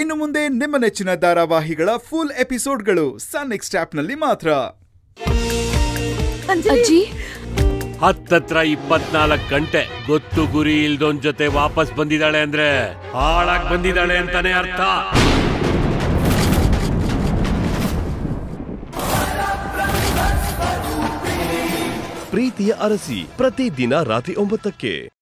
ಇನ್ನು ಮುಂದೆ ನಿಮ್ಮ ನೆಚ್ಚಿನ ಧಾರಾವಾಹಿಗಳ ಫುಲ್ ಎಪಿಸೋಡ್ಗಳು ಸನ್ ನೆಕ್ಸ್ಟ್ ಆಪ್ನಲ್ಲಿ ಮಾತ್ರ. ಅಜ್ಜಿ. ಹತ್ತತ್ರ ಇಪ್ಪತ್ನಾಲ್ಕು ಗಂಟೆ. ಗೊತ್ತು ಗುರಿ ಇಲ್ದೊಂದ್ ಜೊತೆ ವಾಪಸ್ ಬಂದಿದ್ದಾಳೆ ಅಂದ್ರೆ ಹಾಳಾಗ್ ಬಂದಿದ್ದಾಳೆ ಅಂತಾನೆ ಅರ್ಥ. ಪ್ರೀತಿಯ ಅರಸಿ ಪ್ರತಿದಿನ ರಾತ್ರಿ ಒಂಬತ್ತಕ್ಕೆ.